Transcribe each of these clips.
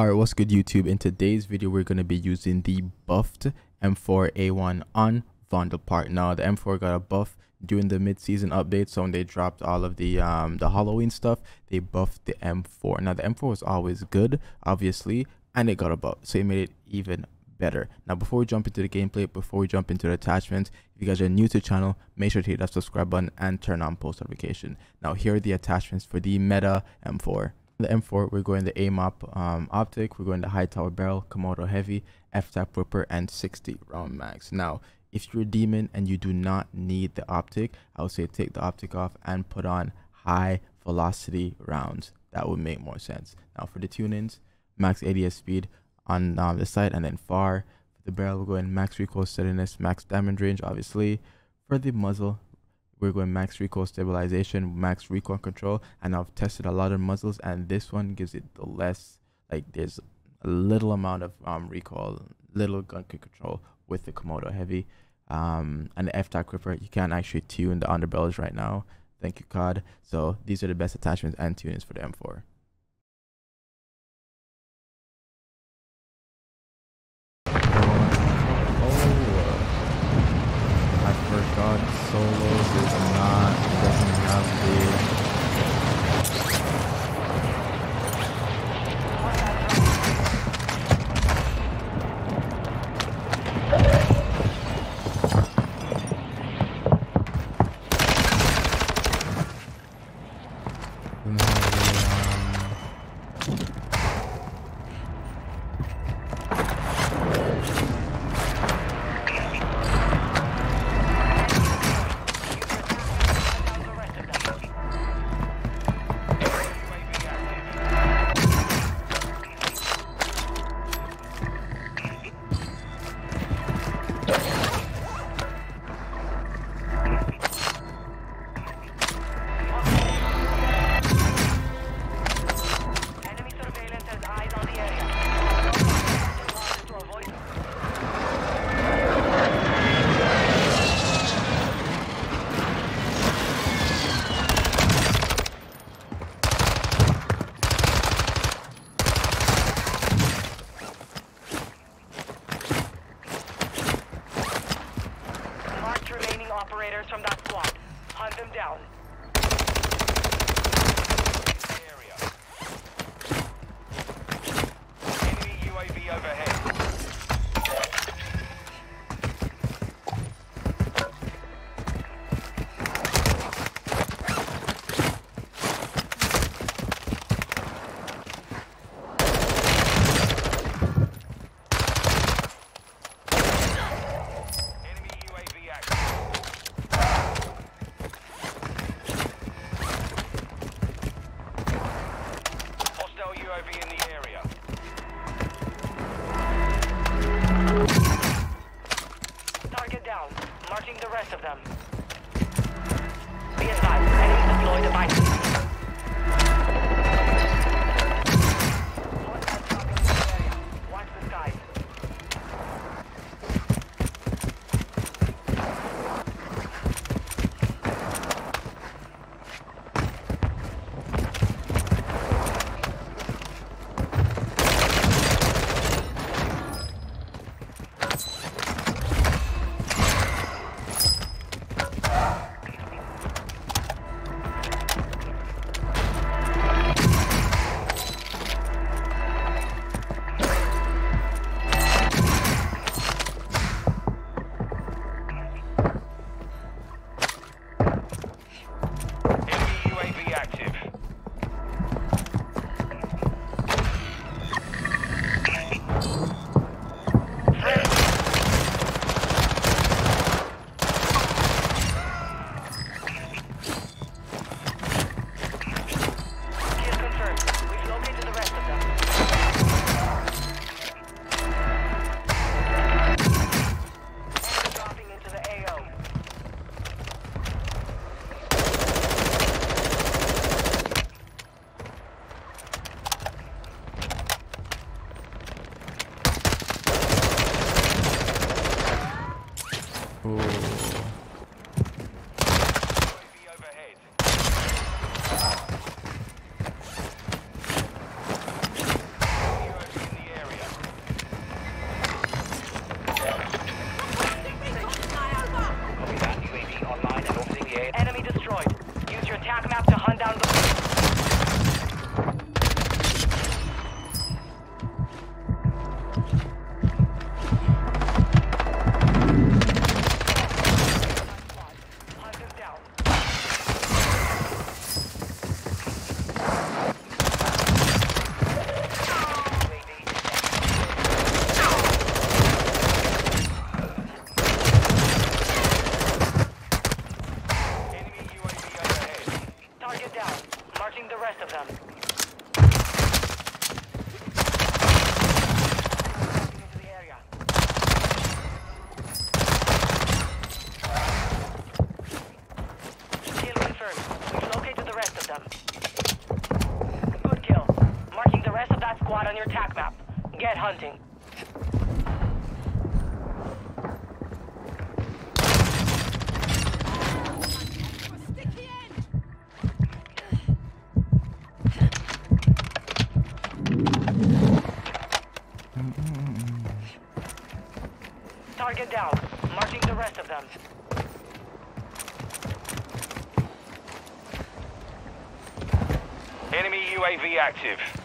Alright, what's good YouTube? In today's video, we're going to be using the buffed M4A1 on Vondelpark. Now, the M4 got a buff during the mid-season update, so when they dropped all of the um, the Halloween stuff, they buffed the M4. Now, the M4 was always good, obviously, and it got a buff, so it made it even better. Now, before we jump into the gameplay, before we jump into the attachments, if you guys are new to the channel, make sure to hit that subscribe button and turn on post notification. Now, here are the attachments for the Meta M4 the M4, we're going the AMOP um, optic, we're going the high tower barrel, Komodo heavy, FTAC Ripper, and 60 round max. Now, if you're a demon and you do not need the optic, I would say take the optic off and put on high velocity rounds. That would make more sense. Now for the tune-ins, max ADS speed on um, the side and then far. For the barrel, we're going max recoil steadiness, max diamond range, obviously. For the muzzle, we're going max recoil stabilization, max recoil control, and I've tested a lot of muzzles, and this one gives it the less, like there's a little amount of um, recoil, little gun control with the Komodo Heavy. Um, and the FTAC Ripper, you can't actually tune the underbells right now. Thank you, COD. So these are the best attachments and tunings for the M4. God solos is not doesn't have the active.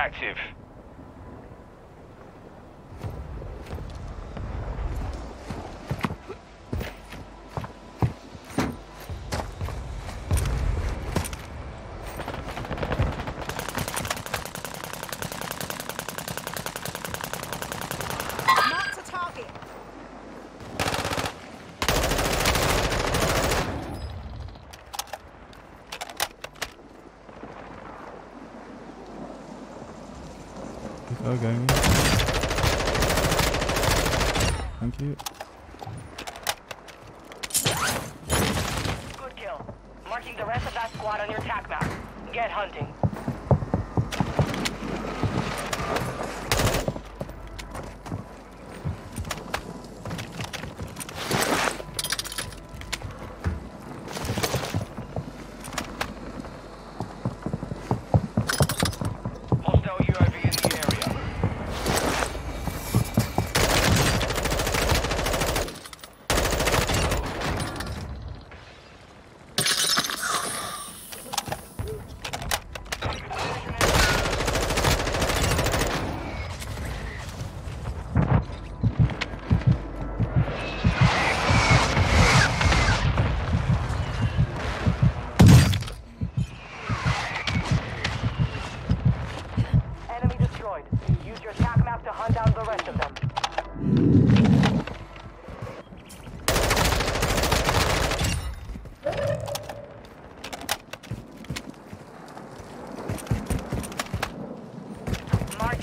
active. going in. Thank you. Good kill. Marking the rest of that squad on your attack map. Get hunting.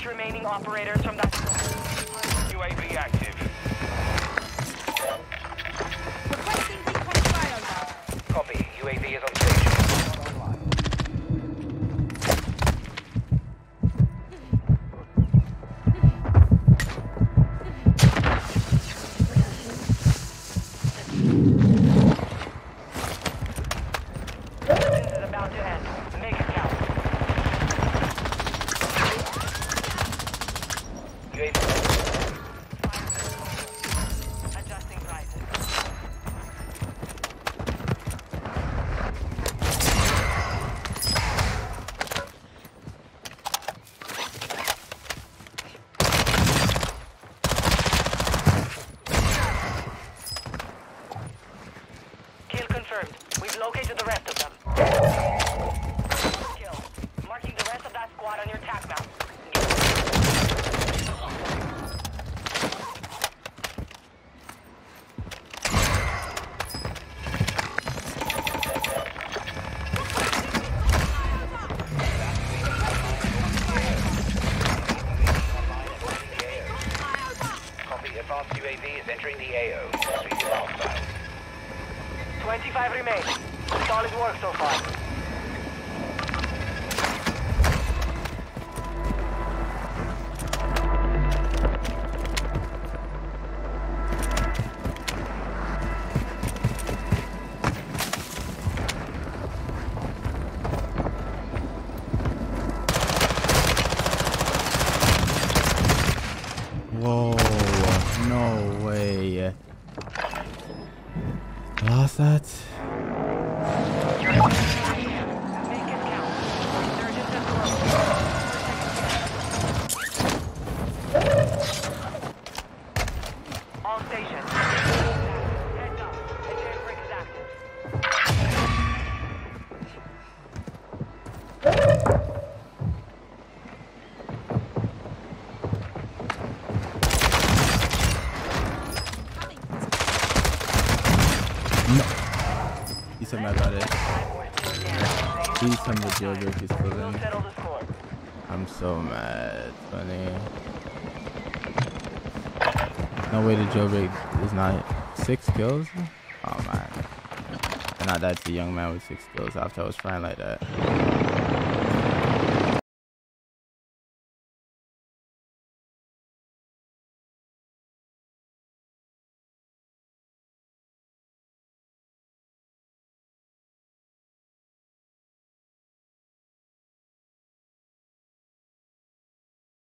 remaining operators from that. UAV active. Requesting recon fire. Copy. UAV is on station. entering the AO. 25 remain. Solid work so far. Lost that. He said I got it. Five more to do damage. Please tell me the jailbreak is still We'll in. settle the score. I'm so mad. Funny. No way the jailbreak is not six kills. Oh man. And not that's a young man with six kills after I was frying like that.